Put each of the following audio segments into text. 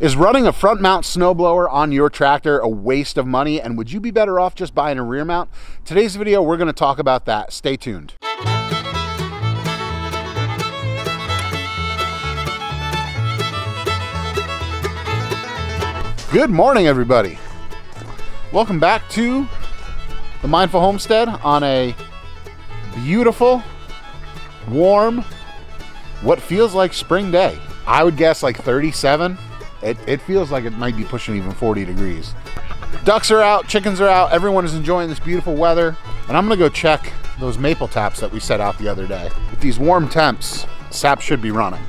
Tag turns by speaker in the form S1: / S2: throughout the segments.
S1: Is running a front mount snowblower on your tractor a waste of money and would you be better off just buying a rear mount? Today's video, we're gonna talk about that. Stay tuned. Good morning, everybody. Welcome back to the Mindful Homestead on a beautiful, warm, what feels like spring day. I would guess like 37. It, it feels like it might be pushing even 40 degrees. Ducks are out, chickens are out, everyone is enjoying this beautiful weather. And I'm gonna go check those maple taps that we set out the other day. With these warm temps, sap should be running.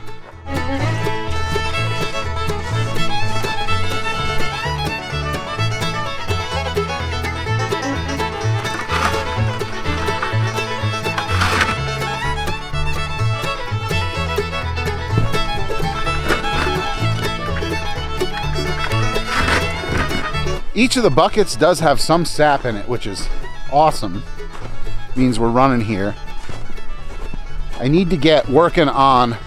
S1: Each of the buckets does have some sap in it, which is awesome. Means we're running here. I need to get working on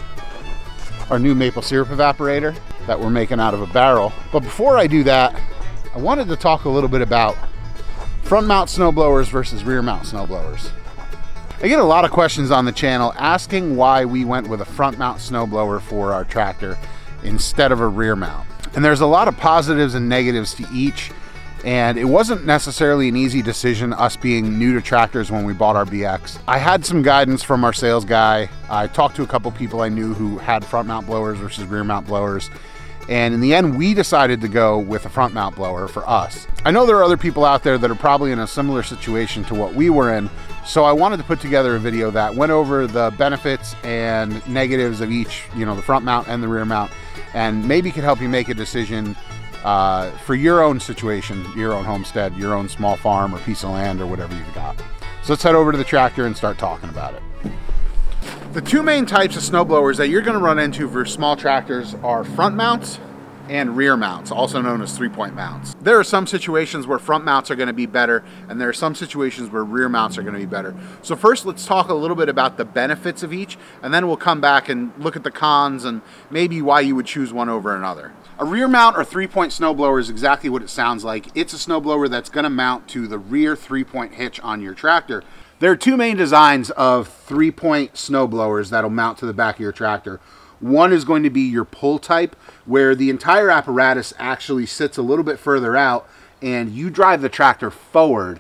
S1: our new maple syrup evaporator that we're making out of a barrel. But before I do that, I wanted to talk a little bit about front mount snowblowers versus rear mount snowblowers. I get a lot of questions on the channel asking why we went with a front mount snowblower for our tractor instead of a rear mount. And there's a lot of positives and negatives to each. And it wasn't necessarily an easy decision, us being new to tractors when we bought our BX. I had some guidance from our sales guy. I talked to a couple people I knew who had front mount blowers versus rear mount blowers. And in the end, we decided to go with a front mount blower for us. I know there are other people out there that are probably in a similar situation to what we were in, so I wanted to put together a video that went over the benefits and negatives of each, you know, the front mount and the rear mount, and maybe could help you make a decision uh, for your own situation, your own homestead, your own small farm or piece of land or whatever you've got. So let's head over to the tractor and start talking about it. The two main types of snowblowers that you're going to run into for small tractors are front mounts and rear mounts, also known as three-point mounts. There are some situations where front mounts are going to be better, and there are some situations where rear mounts are going to be better. So first, let's talk a little bit about the benefits of each, and then we'll come back and look at the cons and maybe why you would choose one over another. A rear mount or three-point snowblower is exactly what it sounds like. It's a snowblower that's going to mount to the rear three-point hitch on your tractor. There are two main designs of three-point snowblowers that'll mount to the back of your tractor. One is going to be your pull type, where the entire apparatus actually sits a little bit further out and you drive the tractor forward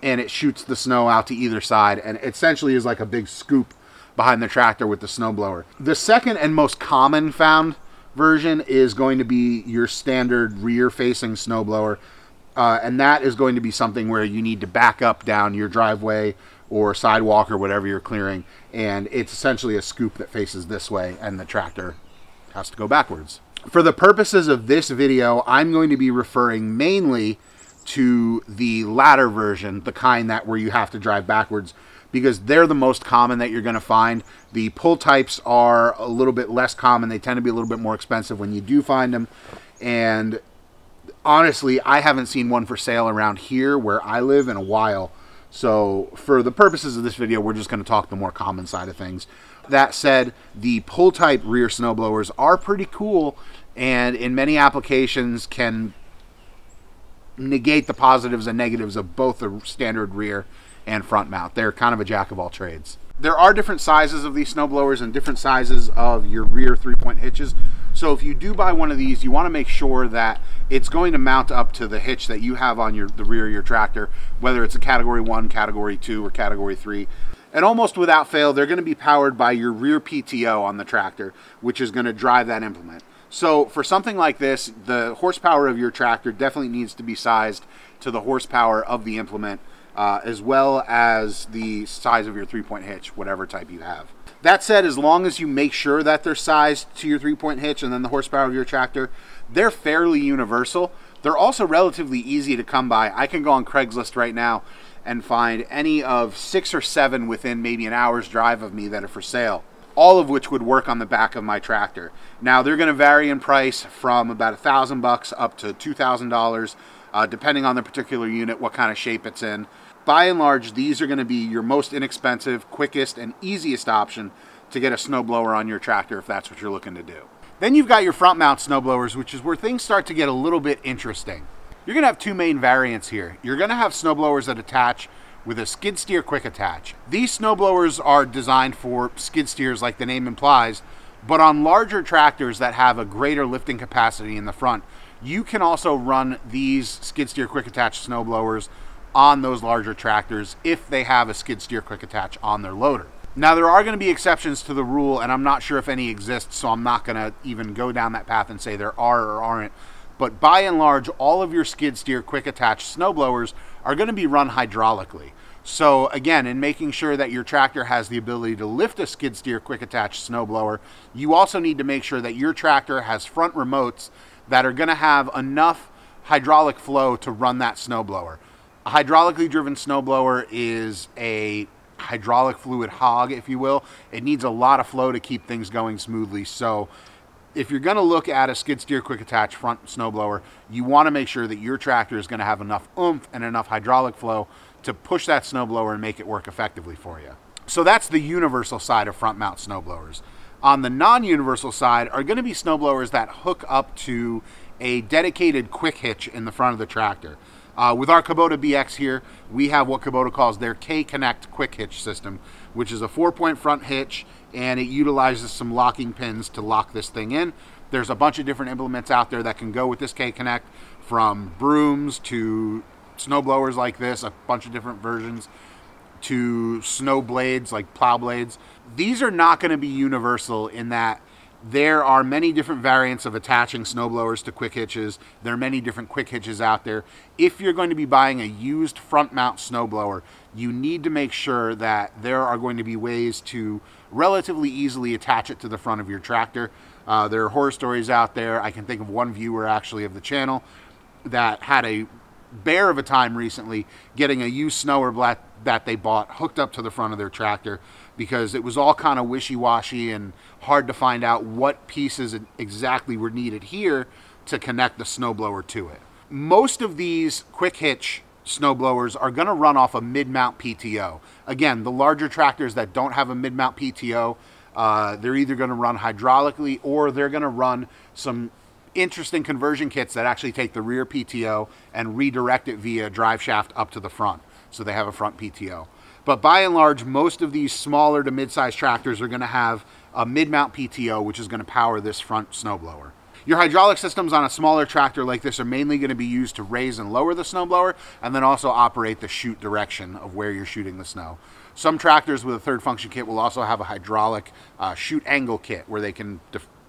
S1: and it shoots the snow out to either side and essentially is like a big scoop behind the tractor with the snowblower. The second and most common found version is going to be your standard rear facing snowblower. Uh, and that is going to be something where you need to back up down your driveway or sidewalk or whatever you're clearing. And it's essentially a scoop that faces this way and the tractor has to go backwards. For the purposes of this video, I'm going to be referring mainly to the latter version, the kind that where you have to drive backwards because they're the most common that you're going to find. The pull types are a little bit less common. They tend to be a little bit more expensive when you do find them. And honestly, I haven't seen one for sale around here where I live in a while. So for the purposes of this video, we're just going to talk the more common side of things. That said, the pull type rear snowblowers are pretty cool and in many applications can negate the positives and negatives of both the standard rear and front mount. They're kind of a jack of all trades. There are different sizes of these snowblowers and different sizes of your rear three-point hitches. So if you do buy one of these, you want to make sure that it's going to mount up to the hitch that you have on your the rear of your tractor, whether it's a category one, category two, or category three. And almost without fail, they're going to be powered by your rear PTO on the tractor, which is going to drive that implement. So for something like this, the horsepower of your tractor definitely needs to be sized to the horsepower of the implement uh, as well as the size of your three-point hitch, whatever type you have. That said, as long as you make sure that they're sized to your three-point hitch and then the horsepower of your tractor, they're fairly universal. They're also relatively easy to come by. I can go on Craigslist right now and find any of six or seven within maybe an hour's drive of me that are for sale all of which would work on the back of my tractor. Now they're going to vary in price from about a thousand bucks up to two thousand dollars uh, depending on the particular unit, what kind of shape it's in. By and large, these are going to be your most inexpensive, quickest, and easiest option to get a snowblower on your tractor if that's what you're looking to do. Then you've got your front mount snowblowers, which is where things start to get a little bit interesting. You're gonna have two main variants here. You're gonna have snowblowers that attach with a skid steer quick attach. These snowblowers are designed for skid steers like the name implies, but on larger tractors that have a greater lifting capacity in the front, you can also run these skid steer quick attach snowblowers on those larger tractors if they have a skid steer quick attach on their loader. Now, there are going to be exceptions to the rule, and I'm not sure if any exist, so I'm not going to even go down that path and say there are or aren't. But by and large, all of your skid steer quick attach snowblowers are going to be run hydraulically. So again, in making sure that your tractor has the ability to lift a skid steer quick attach snowblower, you also need to make sure that your tractor has front remotes that are going to have enough hydraulic flow to run that snowblower. A hydraulically driven snowblower is a hydraulic fluid hog, if you will. It needs a lot of flow to keep things going smoothly. So if you're going to look at a skid steer quick attach front snowblower, you want to make sure that your tractor is going to have enough oomph and enough hydraulic flow to push that snowblower and make it work effectively for you. So that's the universal side of front mount snowblowers. On the non-universal side are going to be snowblowers that hook up to a dedicated quick hitch in the front of the tractor. Uh, with our Kubota BX here, we have what Kubota calls their K-Connect quick hitch system, which is a four-point front hitch, and it utilizes some locking pins to lock this thing in. There's a bunch of different implements out there that can go with this K-Connect, from brooms to snow blowers like this, a bunch of different versions, to snow blades like plow blades. These are not going to be universal in that there are many different variants of attaching snowblowers to quick hitches. There are many different quick hitches out there. If you're going to be buying a used front mount snowblower, you need to make sure that there are going to be ways to relatively easily attach it to the front of your tractor. Uh, there are horror stories out there. I can think of one viewer actually of the channel that had a bear of a time recently getting a used snower that they bought hooked up to the front of their tractor because it was all kind of wishy-washy and hard to find out what pieces exactly were needed here to connect the snowblower to it. Most of these quick hitch snowblowers are going to run off a mid-mount PTO. Again, the larger tractors that don't have a mid-mount PTO, uh, they're either going to run hydraulically or they're going to run some interesting conversion kits that actually take the rear PTO and redirect it via drive shaft up to the front. So they have a front PTO. But by and large, most of these smaller to mid-sized tractors are going to have a mid-mount PTO, which is going to power this front snowblower. Your hydraulic systems on a smaller tractor like this are mainly going to be used to raise and lower the snowblower and then also operate the chute direction of where you're shooting the snow. Some tractors with a third function kit will also have a hydraulic uh, chute angle kit where they can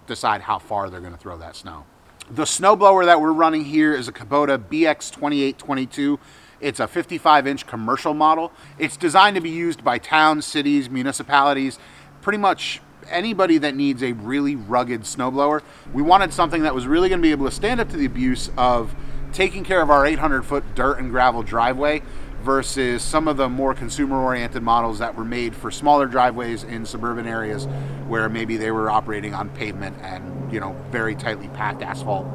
S1: decide how far they're going to throw that snow. The snowblower that we're running here is a Kubota BX2822. It's a 55 inch commercial model. It's designed to be used by towns, cities, municipalities, pretty much anybody that needs a really rugged snowblower. We wanted something that was really going to be able to stand up to the abuse of taking care of our 800 foot dirt and gravel driveway versus some of the more consumer oriented models that were made for smaller driveways in suburban areas where maybe they were operating on pavement and you know very tightly packed asphalt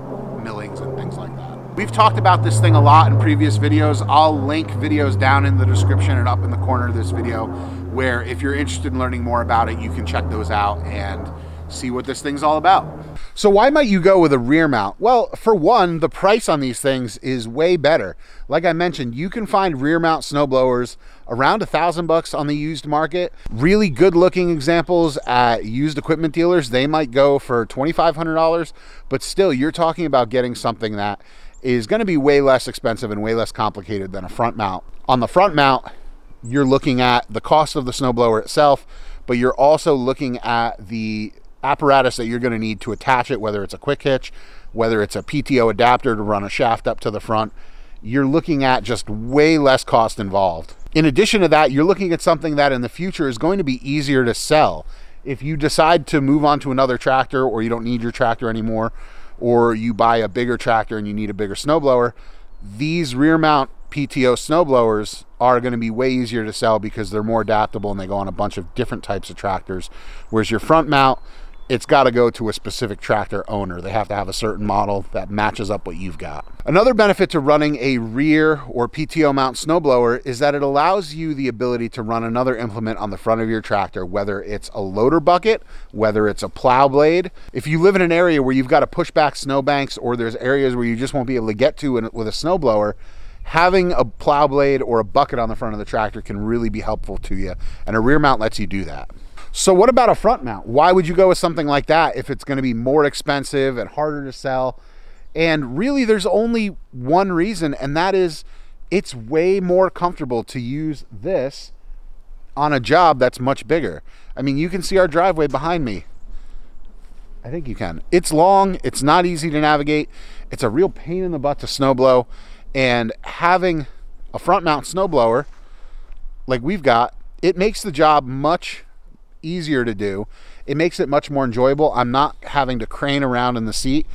S1: millings and things like that. We've talked about this thing a lot in previous videos. I'll link videos down in the description and up in the corner of this video where if you're interested in learning more about it, you can check those out and see what this thing's all about. So why might you go with a rear mount? Well, for one, the price on these things is way better. Like I mentioned, you can find rear mount snowblowers around a thousand bucks on the used market. Really good looking examples at used equipment dealers, they might go for $2,500, but still you're talking about getting something that is gonna be way less expensive and way less complicated than a front mount. On the front mount, you're looking at the cost of the snowblower itself, but you're also looking at the apparatus that you're going to need to attach it, whether it's a quick hitch, whether it's a PTO adapter to run a shaft up to the front, you're looking at just way less cost involved. In addition to that, you're looking at something that in the future is going to be easier to sell. If you decide to move on to another tractor or you don't need your tractor anymore, or you buy a bigger tractor and you need a bigger snowblower, these rear mount PTO snowblowers are going to be way easier to sell because they're more adaptable and they go on a bunch of different types of tractors. Whereas your front mount, it's got to go to a specific tractor owner. They have to have a certain model that matches up what you've got. Another benefit to running a rear or PTO mount snowblower is that it allows you the ability to run another implement on the front of your tractor, whether it's a loader bucket, whether it's a plow blade. If you live in an area where you've got to push back snowbanks or there's areas where you just won't be able to get to with a snowblower, having a plow blade or a bucket on the front of the tractor can really be helpful to you. And a rear mount lets you do that. So what about a front mount? Why would you go with something like that if it's going to be more expensive and harder to sell? And really there's only one reason and that is it's way more comfortable to use this on a job that's much bigger. I mean, you can see our driveway behind me. I think you can. It's long, it's not easy to navigate. It's a real pain in the butt to snowblow and having a front mount snowblower like we've got, it makes the job much easier to do. It makes it much more enjoyable. I'm not having to crane around in the seat.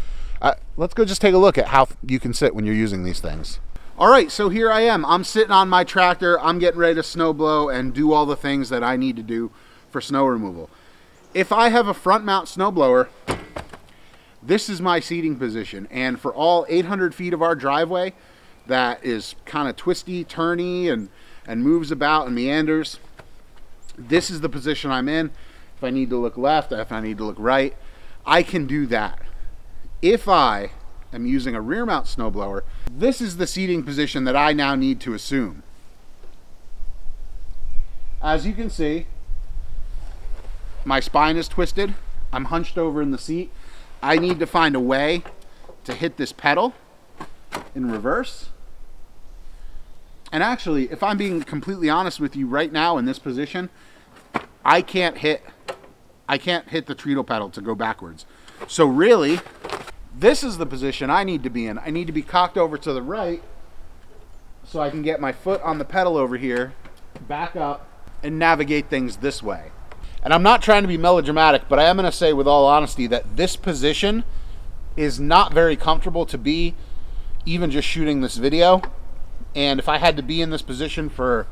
S1: Uh, let's go just take a look at how you can sit when you're using these things. All right, so here I am. I'm sitting on my tractor. I'm getting ready to snow blow and do all the things that I need to do for snow removal. If I have a front mount snowblower, this is my seating position. And for all 800 feet of our driveway that is kind of twisty, turny, and, and moves about and meanders, this is the position I'm in. If I need to look left, if I need to look right, I can do that. If I am using a rear mount snowblower, this is the seating position that I now need to assume. As you can see, my spine is twisted. I'm hunched over in the seat. I need to find a way to hit this pedal in reverse and actually, if I'm being completely honest with you right now in this position, I can't hit I can't hit the treadle pedal to go backwards. So really, this is the position I need to be in. I need to be cocked over to the right so I can get my foot on the pedal over here, back up, and navigate things this way. And I'm not trying to be melodramatic, but I am going to say with all honesty that this position is not very comfortable to be even just shooting this video. And if I had to be in this position for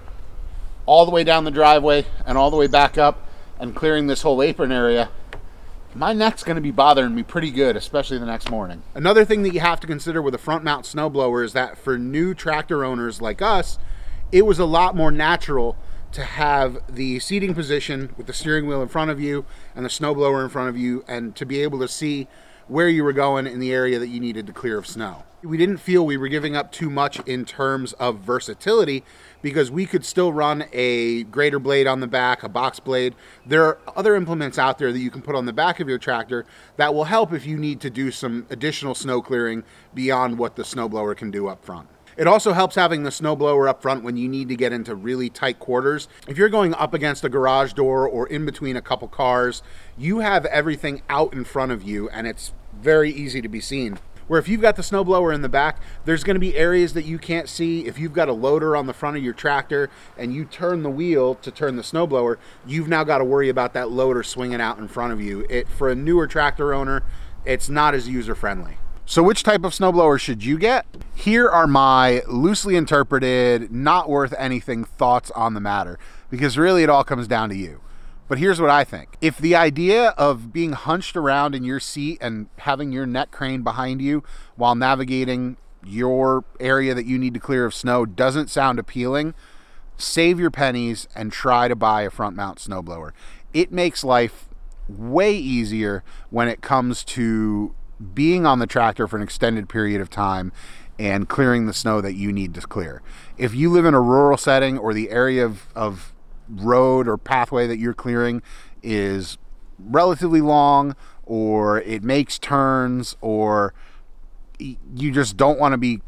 S1: all the way down the driveway and all the way back up and clearing this whole apron area, my neck's going to be bothering me pretty good, especially the next morning. Another thing that you have to consider with a front mount snowblower is that for new tractor owners like us, it was a lot more natural to have the seating position with the steering wheel in front of you and the snowblower in front of you and to be able to see where you were going in the area that you needed to clear of snow. We didn't feel we were giving up too much in terms of versatility because we could still run a grader blade on the back, a box blade. There are other implements out there that you can put on the back of your tractor that will help if you need to do some additional snow clearing beyond what the snowblower can do up front. It also helps having the snowblower up front when you need to get into really tight quarters. If you're going up against a garage door or in between a couple cars, you have everything out in front of you and it's very easy to be seen where if you've got the snowblower in the back, there's going to be areas that you can't see. If you've got a loader on the front of your tractor and you turn the wheel to turn the snowblower, you've now got to worry about that loader swinging out in front of you. It For a newer tractor owner, it's not as user-friendly. So which type of snowblower should you get? Here are my loosely interpreted, not worth anything thoughts on the matter, because really it all comes down to you. But here's what I think. If the idea of being hunched around in your seat and having your neck crane behind you while navigating your area that you need to clear of snow doesn't sound appealing, save your pennies and try to buy a front mount snowblower. It makes life way easier when it comes to being on the tractor for an extended period of time and clearing the snow that you need to clear. If you live in a rural setting or the area of, of road or pathway that you're clearing is relatively long or it makes turns or you just don't want to be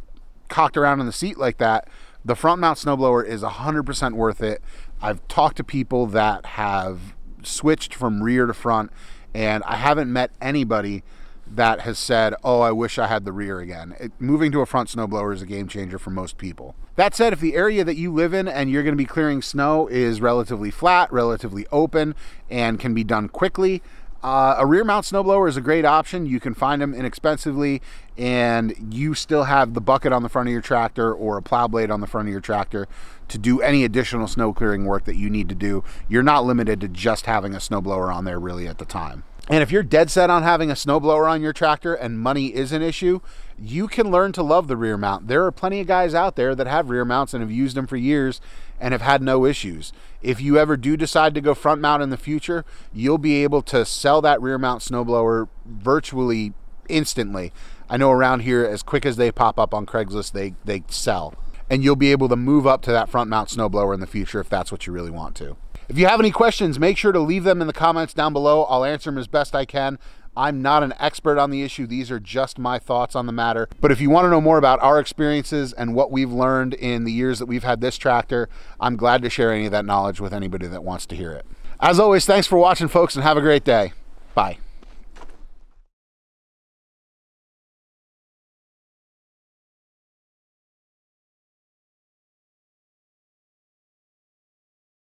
S1: cocked around in the seat like that, the front mount snowblower is 100% worth it. I've talked to people that have switched from rear to front and I haven't met anybody that has said, oh, I wish I had the rear again. It, moving to a front snowblower is a game changer for most people. That said, if the area that you live in and you're going to be clearing snow is relatively flat, relatively open, and can be done quickly, uh, a rear mount snowblower is a great option. You can find them inexpensively, and you still have the bucket on the front of your tractor or a plow blade on the front of your tractor to do any additional snow clearing work that you need to do. You're not limited to just having a snowblower on there really at the time. And if you're dead set on having a snowblower on your tractor and money is an issue, you can learn to love the rear mount. There are plenty of guys out there that have rear mounts and have used them for years and have had no issues. If you ever do decide to go front mount in the future, you'll be able to sell that rear mount snowblower virtually instantly. I know around here, as quick as they pop up on Craigslist, they, they sell. And you'll be able to move up to that front mount snowblower in the future if that's what you really want to. If you have any questions, make sure to leave them in the comments down below. I'll answer them as best I can. I'm not an expert on the issue. These are just my thoughts on the matter. But if you want to know more about our experiences and what we've learned in the years that we've had this tractor, I'm glad to share any of that knowledge with anybody that wants to hear it. As always, thanks for watching, folks, and have a great day. Bye.